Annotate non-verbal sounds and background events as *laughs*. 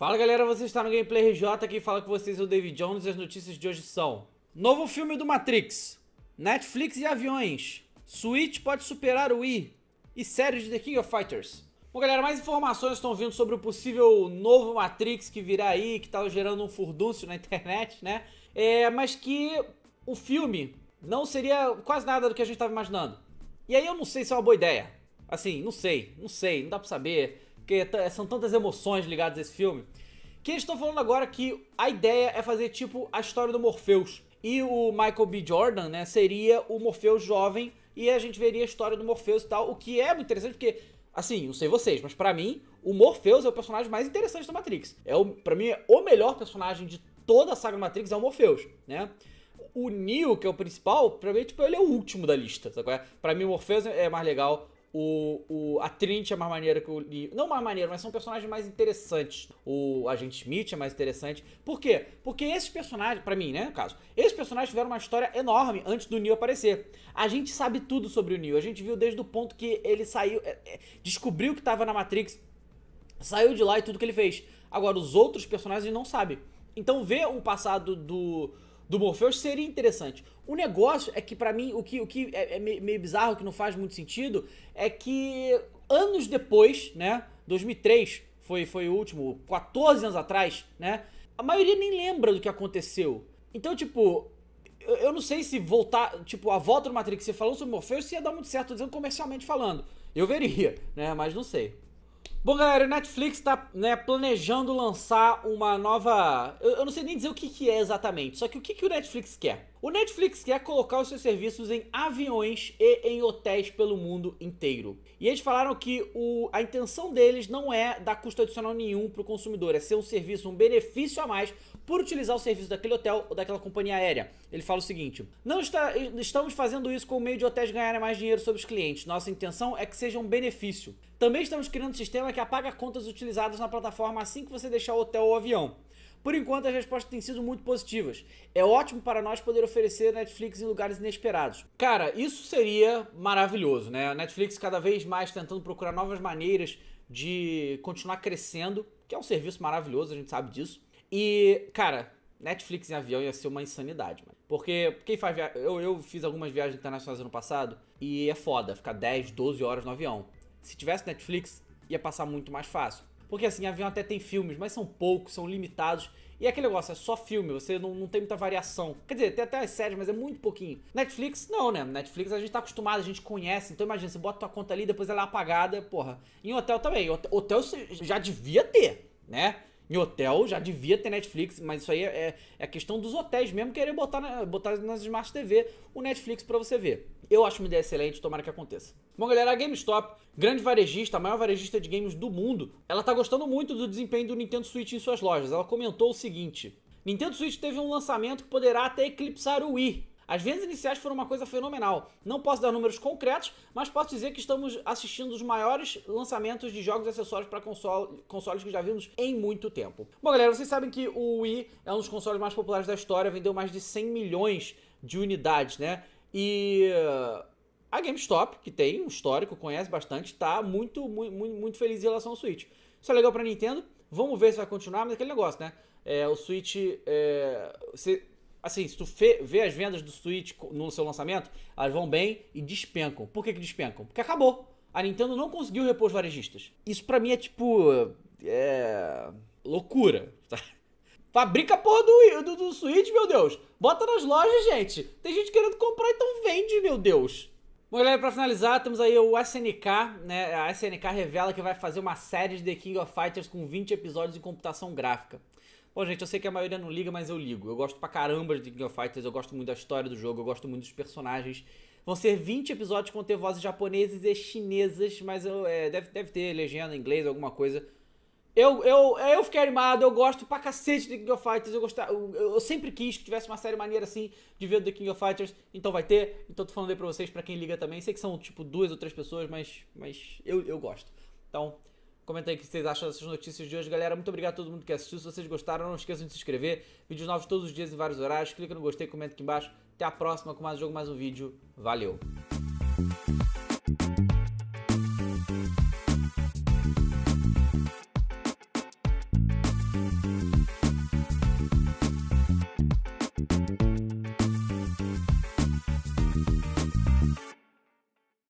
Fala galera, você está no Gameplay RJ, aqui fala com vocês o David Jones e as notícias de hoje são Novo filme do Matrix, Netflix e aviões, Switch pode superar o Wii e série de The King of Fighters. Bom galera, mais informações estão vindo sobre o possível novo Matrix que virá aí, que está gerando um furdúncio na *laughs* internet, né? É, mas que o filme não seria quase nada do que a gente estava imaginando. E aí eu não sei se é uma boa ideia. Assim, não sei, não sei, não dá pra saber porque são tantas emoções ligadas a esse filme, que eles estão falando agora que a ideia é fazer tipo a história do Morpheus. E o Michael B. Jordan, né, seria o Morpheus jovem e a gente veria a história do Morpheus e tal, o que é muito interessante porque, assim, não sei vocês, mas para mim, o Morpheus é o personagem mais interessante da Matrix. É o, pra mim, é o melhor personagem de toda a saga Matrix é o Morpheus, né? O Neo, que é o principal, pra mim, tipo, ele é o último da lista, sabe? É? Pra mim, o Morpheus é mais legal. O, o, a Trinity é mais maneira que o Lee. Não mais maneira, mas são personagens mais interessantes. O Agente Smith é mais interessante. Por quê? Porque esses personagens, para mim, né, no caso, esses personagens tiveram uma história enorme antes do Neo aparecer. A gente sabe tudo sobre o Neo. A gente viu desde o ponto que ele saiu, é, é, descobriu que tava na Matrix, saiu de lá e tudo que ele fez. Agora, os outros personagens não sabem. Então, ver o passado do do Morpheus seria interessante. O negócio é que, para mim, o que, o que é, é meio bizarro, que não faz muito sentido, é que anos depois, né, 2003 foi, foi o último, 14 anos atrás, né, a maioria nem lembra do que aconteceu. Então, tipo, eu, eu não sei se voltar, tipo, a volta do Matrix, você falou sobre Morpheus, se ia dar muito certo, dizendo comercialmente falando. Eu veria, né, mas não sei. Bom, galera, o Netflix está né, planejando lançar uma nova. Eu, eu, não sei nem dizer o que, que é exatamente, só que o que, que o Netflix quer? O Netflix quer colocar os seus serviços em aviões e em hotéis pelo mundo inteiro. E eles falaram que o, a intenção deles não é dar custo adicional nenhum para o consumidor, é ser um serviço, um benefício a mais por utilizar o serviço daquele hotel ou daquela companhia aérea. Ele fala o seguinte: Não está, estamos fazendo isso com o meio de hotéis ganharem mais dinheiro sobre os clientes. Nossa intenção é que seja um benefício. Também estamos criando um que apaga contas utilizadas na plataforma assim que você deixar o hotel ou o avião. Por enquanto, as respostas têm sido muito positivas. É ótimo para nós poder oferecer Netflix em lugares inesperados. Cara, isso seria maravilhoso, né? A Netflix cada vez mais tentando procurar novas maneiras de continuar crescendo, que é um serviço maravilhoso, a gente sabe disso. E, cara, Netflix em avião ia ser uma insanidade, mano. Porque quem faz via... eu, eu fiz algumas viagens internacionais ano passado e é foda ficar 10, 12 horas no avião. Se tivesse Netflix, ia passar muito mais fácil. Porque assim, avião até tem filmes, mas são poucos, são limitados. E aquele negócio, é só filme, você não, não tem muita variação. Quer dizer, tem até as séries, mas é muito pouquinho. Netflix, não, né? Netflix a gente tá acostumado, a gente conhece. Então imagina, você bota tua conta ali, depois ela é apagada, porra. Em hotel também. Hotel já devia ter, né? Em hotel já devia ter Netflix, mas isso aí é, é a questão dos hotéis mesmo querer botar, na, botar nas Smart TV o Netflix para você ver. Eu acho uma ideia excelente, tomara que aconteça. Bom, galera, a GameStop, grande varejista, a maior varejista de games do mundo, ela tá gostando muito do desempenho do Nintendo Switch em suas lojas. Ela comentou o seguinte: Nintendo Switch teve um lançamento que poderá até eclipsar o Wii. As vendas iniciais foram uma coisa fenomenal. Não posso dar números concretos, mas posso dizer que estamos assistindo os maiores lançamentos de jogos e acessórios para console, consoles que já vimos em muito tempo. Bom, galera, vocês sabem que o Wii é um dos consoles mais populares da história, vendeu mais de 100 milhões de unidades, né? E a GameStop, que tem um histórico, conhece bastante, está muito, muito, muito feliz em relação ao Switch. Isso é legal para Nintendo. Vamos ver se vai continuar, mas é aquele negócio, né? É, o Switch, é, assim, se tu vê as vendas do Switch no seu lançamento, elas vão bem e despencam. Por que que despencam? Porque acabou. A Nintendo não conseguiu repor os varejistas. Isso pra mim é tipo. É. loucura. *laughs* Tá? Fabrica a porra do, do, do Switch, meu Deus. Bota nas lojas, gente. Tem gente querendo comprar, então vende, meu Deus. Bom, galera, pra finalizar, temos aí o SNK, né? A SNK revela que vai fazer uma série de The King of Fighters com 20 episódios em computação gráfica. Bom, gente, eu sei que a maioria não liga, mas eu ligo. Eu gosto pra caramba de King of Fighters, eu gosto muito da história do jogo, eu gosto muito dos personagens. Vão ser 20 episódios vão ter vozes japonesas e chinesas, mas eu, é, deve, deve ter legenda em inglês, alguma coisa. Eu, eu, eu fiquei animado, eu gosto pra cacete de King of Fighters, eu, gostar, eu, eu, sempre quis que tivesse uma série maneira assim de ver The King of Fighters, então vai ter. Então tô falando aí pra vocês, pra quem liga também. Sei que são tipo duas ou três pessoas, mas, mas eu, eu gosto. Então, Comenta aí o que vocês acham dessas notícias de hoje, galera. Muito obrigado a todo mundo que assistiu. Se vocês gostaram, não esqueçam de se inscrever. Vídeos novos todos os dias em vários horários. Clica no gostei, comenta aqui embaixo. Até a próxima com mais um jogo, mais um vídeo. Valeu!